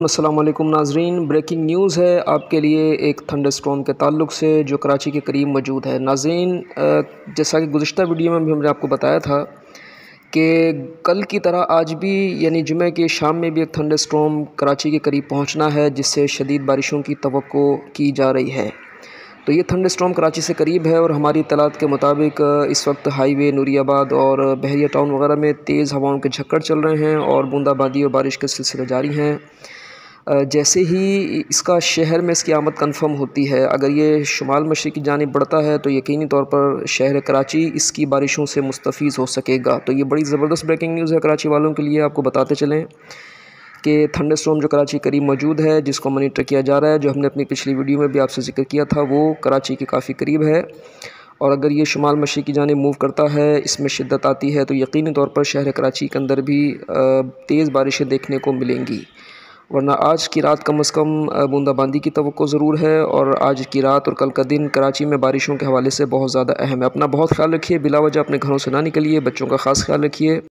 असलम नाजरीन, breaking news है आपके लिए एक थंडर स्टॉम के ताल्लुक से, जो कराची के करीब मौजूद है। नाजरीन जैसा कि गुज्त वीडियो में भी हमने आपको बताया था कि कल की तरह आज भी, यानी जुमे के शाम में भी एक थंडर स्टॉम कराची के करीब पहुँचना है, जिससे शदीद बारिशों की तो की जा रही है। तो ये थंडर स्टॉम कराची से करीब है और हमारी तलात के मुताबिक, इस वक्त हाईवे, नूरियाबाद और बहरिया टाउन वगैरह में तेज़ हवाओं के झक्कड़ चल रहे हैं और बूंदाबांदी और बारिश के सिलसिले जारी हैं। जैसे ही इसका शहर में इसकी आमद कन्फर्म होती है, अगर ये शुमाल मशरक़ की जानब बढ़ता है तो यकीनी तौर पर शहर कराची इसकी बारिशों से मुस्तफ़ हो सकेगा। तो ये बड़ी ज़बरदस्त ब्रेकिंग न्यूज़ है कराची वालों के लिए, आपको बताते चलें कि थंडर स्टॉम जो कराची करीब मौजूद है, जिसको मॉनिटर किया जा रहा है, जो हमने अपनी पिछली वीडियो में भी आपसे ज़िक्र किया था, वो कराची के काफ़ी करीब है। और अगर ये शुमाल मशरक़ की जानब मूव करता है, इसमें शिद्दत आती है तो यकीनी तौर पर शहर कराची के अंदर भी तेज़ बारिशें देखने को मिलेंगी। वरना आज की रात कम अज़ कम बूंदाबांदी की तो ज़रूर है और आज की रात और कल का दिन कराची में बारिशों के हवाले से बहुत ज़्यादा अहम है। अपना बहुत ख्याल रखिए बिला वजह अपने घरों से ना निकलिए, बच्चों का ख़ास ख्याल रखिए।